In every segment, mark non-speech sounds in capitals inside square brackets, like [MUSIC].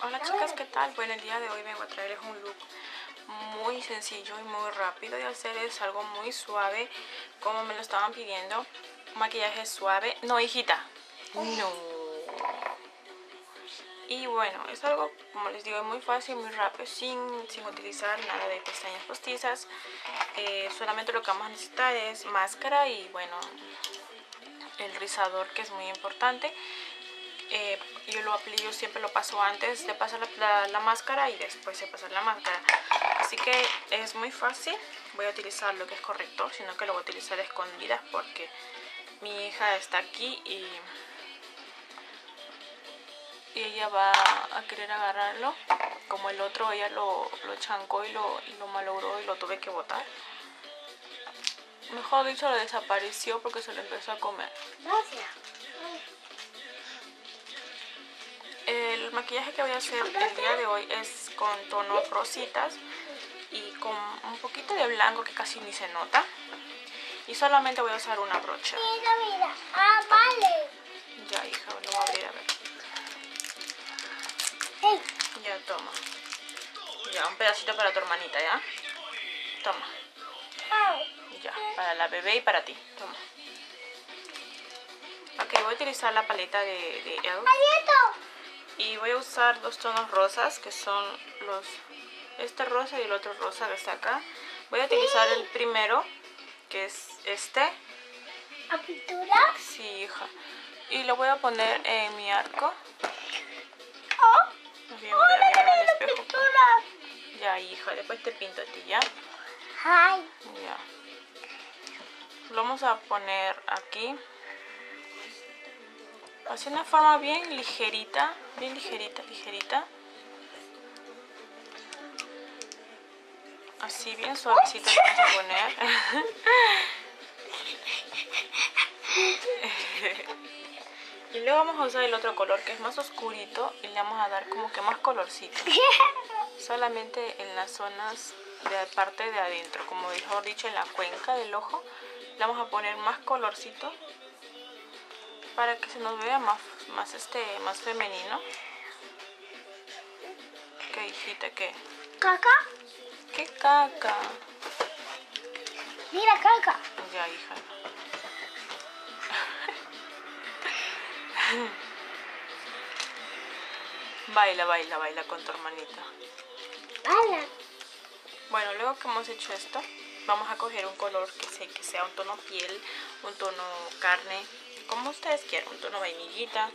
Hola chicas, ¿qué tal? Bueno, el día de hoy vengo a traerles un look muy sencillo y muy rápido de hacer. Es algo muy suave, como me lo estaban pidiendo. Maquillaje suave. No, hijita. No. Y bueno, es algo, como les digo, muy fácil, muy rápido, sin, sin utilizar nada de pestañas postizas. Eh, solamente lo que vamos a necesitar es máscara y bueno, el rizador que es muy importante. Eh, yo lo aplico, siempre lo paso antes de pasar la, máscara y después de pasar la máscara. Así que es muy fácil. Voy a utilizar lo que es correcto, sino que lo voy a utilizar escondidas porque mi hija está aquí y, y ella va a querer agarrarlo. Como el otro, ella lo, lo chancó y lo, y lo malogró y lo tuve que botar. Mejor dicho, lo desapareció porque se lo empezó a comer. Gracias. El maquillaje que voy a hacer el día de hoy es con tonos rositas y con un poquito de blanco que casi ni se nota. Y solamente voy a usar una brocha. Mira, mira. Ah, vale. Ya, hija, lo voy a abrir a ver. Ya, toma. Ya, un pedacito para tu hermanita, ¿ya? Toma. Ya, para la bebé y para ti. Toma. Ok, voy a utilizar la paleta de, de y voy a usar dos tonos rosas que son los este rosa y el otro rosa que está acá. Voy a utilizar el primero que es este. ¿A pintura? sí hija. Y lo voy a poner en mi arco. Oh, Bien, voy a pintura. ya hija después te pinto a ti ya Ay. ya. Lo vamos a poner aquí así una forma bien ligerita, bien ligerita, ligerita. Así bien suavecito lo vamos a poner. [LAUGHS] y luego vamos a usar el otro color que es más oscurito y le vamos a dar como que más colorcito. [LAUGHS] Solamente en las zonas de la parte de adentro, como mejor dicho en la cuenca del ojo, le vamos a poner más colorcito para que se nos vea más, más, este, más femenino. ¿Qué hijita? ¿Qué? ¿Caca? ¿Qué caca? Mira, caca. Ya, hija. [LAUGHS] baila, baila, baila con tu hermanita. Baila. Bueno, luego que hemos hecho esto, vamos a coger un color que, sea, que sea un tono piel, un tono carne, como ustedes quieran, un tono vainillita,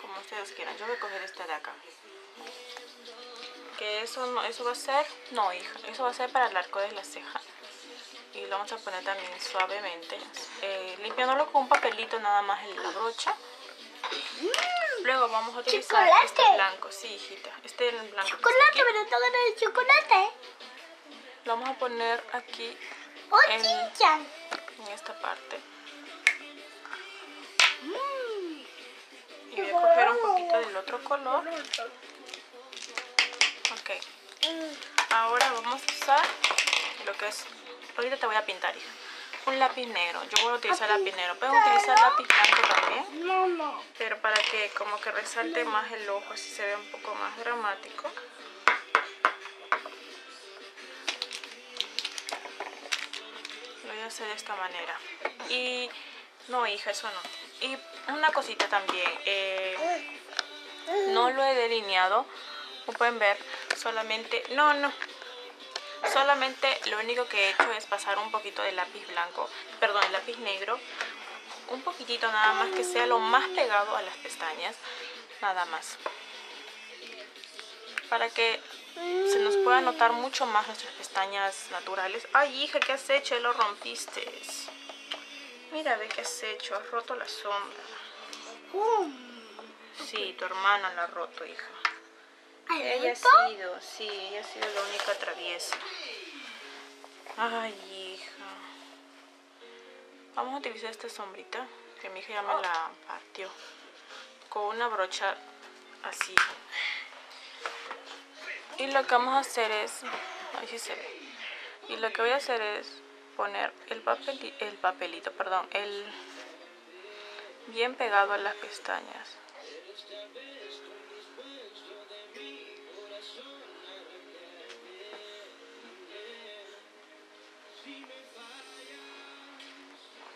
como ustedes quieran. Yo voy a coger este de acá. Que eso, no, eso va a ser, no hija, eso va a ser para el arco de la ceja. Y lo vamos a poner también suavemente, eh, limpiándolo con un papelito nada más en la brocha. Luego vamos a utilizar este blanco, sí hijita, este es el blanco. Chocolate, pero todo el chocolate. Lo vamos a poner aquí oh, en, en esta parte. Y voy a coger un poquito del otro color. Ok. Ahora vamos a usar lo que es... Ahorita te voy a pintar, hija. Un lápiz negro. Yo voy a utilizar lápiz negro. Puedes utilizar lápiz blanco también. Pero para que como que resalte más el ojo, así se ve un poco más dramático. Lo voy a hacer de esta manera. Y no, hija, eso no. Y una cosita también. Eh, no lo he delineado. Como pueden ver, solamente... No, no. Solamente lo único que he hecho es pasar un poquito de lápiz blanco. Perdón, el lápiz negro. Un poquitito nada más que sea lo más pegado a las pestañas. Nada más. Para que se nos pueda notar mucho más nuestras pestañas naturales. Ay, hija, ¿qué has hecho? Lo rompiste. Mira, ve qué has hecho, has roto la sombra. Sí, tu hermana la ha roto, hija. Ella ha sido, sí, ella ha sido la única traviesa. Ay, hija. Vamos a utilizar esta sombrita, que mi hija ya me la partió. Con una brocha así. Y lo que vamos a hacer es... Ahí sí se ve. Y lo que voy a hacer es poner el, papel, el papelito, perdón, el bien pegado a las pestañas.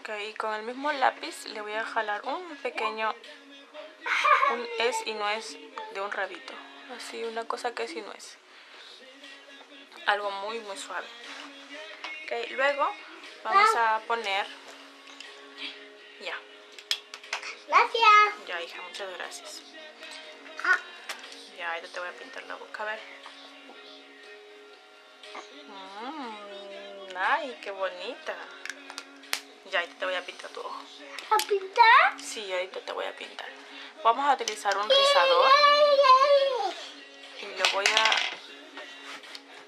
Ok, y con el mismo lápiz le voy a jalar un pequeño, un es y no es de un rabito. Así, una cosa que es y no es. Algo muy, muy suave. Ok, luego vamos a poner... Ya, Gracias. ya hija, muchas gracias. Ah, Ya, ahorita te voy a pintar la boca, a ver. Mmm, ay, qué bonita. Ya, ahorita te voy a pintar tu ojo. ¿A pintar? Sí, ahorita te voy a pintar. Vamos a utilizar un rizador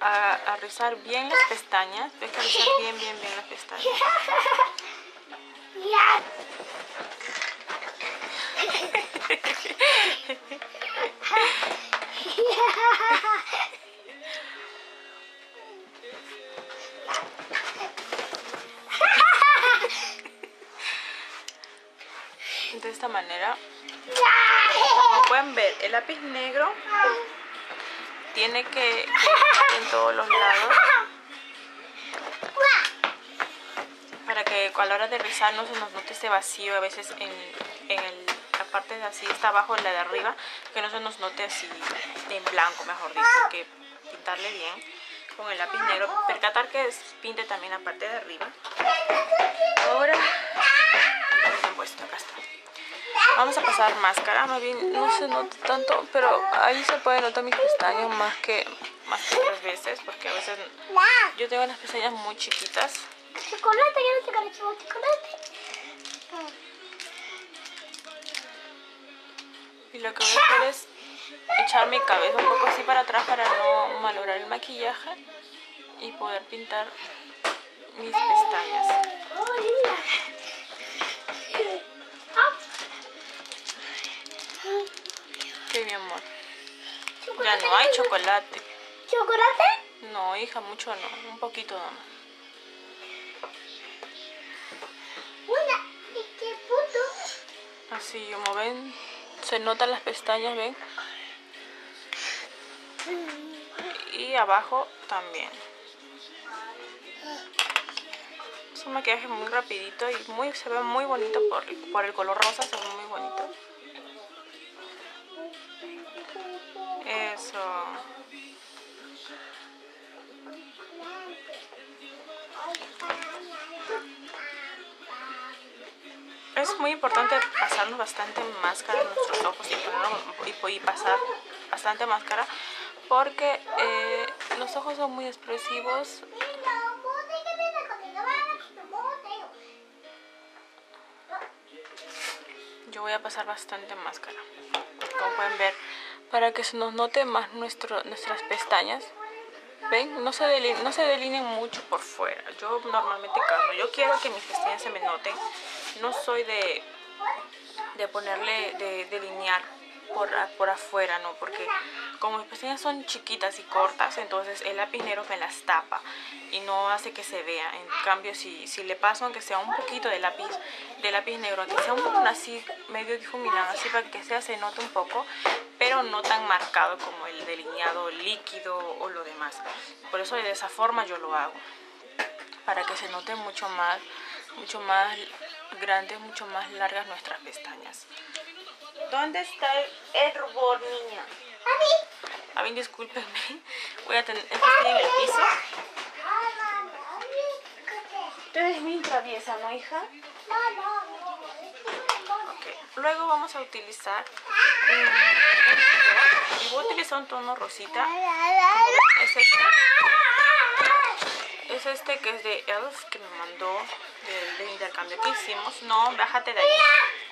a, a, rizar bien las pestañas. Ves que rizar bien, bien, bien las pestañas. De esta manera, como pueden ver, el lápiz negro tiene que, estar en todos los lados. Para que a la hora de rizar no se nos note ese vacío a veces en, en la parte de así está abajo la de arriba que no se nos note así en blanco mejor dicho que pintarle bien con el lápiz negro. Percatar que pinte también la parte de arriba. Ahora lo puesto, acá está vamos a pasar máscara más bien no se nota tanto pero ahí se puede notar mis pestañas más que más que otras veces porque a veces yo tengo las pestañas muy chiquitas Chocolate, yo no chocolate, chocolate. Y lo que voy a hacer es echar mi cabeza un poco así para atrás para no malograr el maquillaje y poder pintar mis pestañas. Qué bien, amor. Ya no hay chocolate. ¿Chocolate? No, hija, mucho no. Un poquito nomás. Una. ¿Y qué puto? Así, como ven, se notan las pestañas, ¿ven? Y abajo también. Es un maquillaje muy rapidito y muy se ve muy bonito por, por el color rosa, se ve muy bonito. Es muy importante pasarnos bastante máscara en nuestros ojos y pasar bastante máscara porque eh, los ojos son muy expresivos. Yo voy a pasar bastante máscara, como pueden ver, para que se nos note más nuestro, nuestras pestañas. ¿Ven? No se, no se delineen mucho por fuera. Yo normalmente cuando yo quiero que mis pestañas se me noten, no soy de, de ponerle, de delinear por, por afuera, ¿no? Porque como mis pestañas son chiquitas y cortas, entonces el lápiz negro me las tapa y no hace que se vea. En cambio, si, si le paso, aunque sea un poquito de lápiz, de lápiz negro, aunque sea un poco así, medio difuminado, así para que sea, se note un poco, pero no tan marcado como el delineado líquido o lo demás. Por eso de esa forma yo lo hago, para que se note mucho más, mucho más grandes, mucho más largas nuestras pestañas. ¿Dónde está el, rubor, niña? A ver, discúlpenme. Voy a tener. es que Estoy en el piso. Tú eres muy traviesa, ¿no, hija? Ok. Luego vamos a utilizar. Y voy a utilizar un tono rosita. Es este. Es este que es de Elf que me mandó del, del intercambio que hicimos. No, bájate de ahí.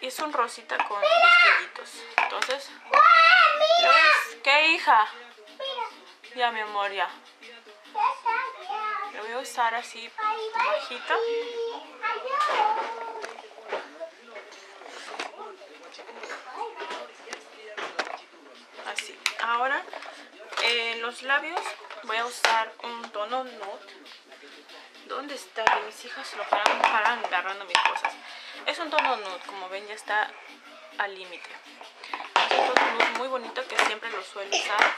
Y es un rosita con destellitos. Entonces. ¿Qué hija? Ya, mi amor, ya. Lo voy a usar así bajito. Así. Ahora, en los labios voy a usar un tono nude. ¿Dónde está? Que mis hijas lo paran, agarrando mis cosas. Es un tono nude, como ven ya está al límite. Es un tono nude muy bonito que siempre lo suelo usar.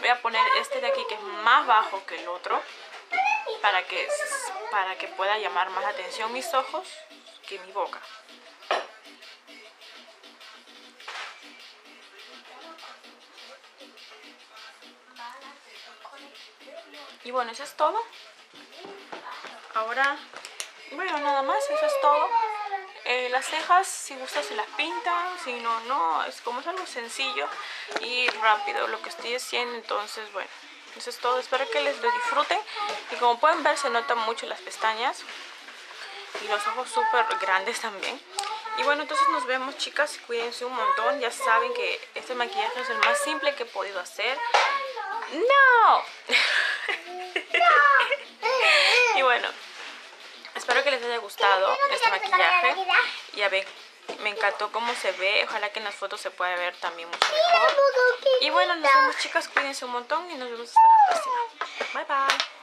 Voy a poner este de aquí que es más bajo que el otro. para que, para que pueda llamar más atención mis ojos que mi boca. Y bueno, eso es todo. Ahora, bueno, nada más, eso es todo. Eh, las cejas, si gusta se las pinta, si no, no, es como es algo sencillo y rápido lo que estoy haciendo, entonces bueno, eso es todo, espero que les disfruten y como pueden ver se notan mucho las pestañas y los ojos súper grandes también. Y bueno, entonces nos vemos chicas, cuídense un montón, ya saben que este maquillaje es el más simple que he podido hacer. ¡No! [LAUGHS] y bueno, espero que les haya gustado este maquillaje. Ya ven, me encantó cómo se ve. Ojalá que en las fotos se pueda ver también mucho mejor. Y bueno, nos vemos chicas, cuídense un montón y nos vemos hasta la próxima. Bye bye.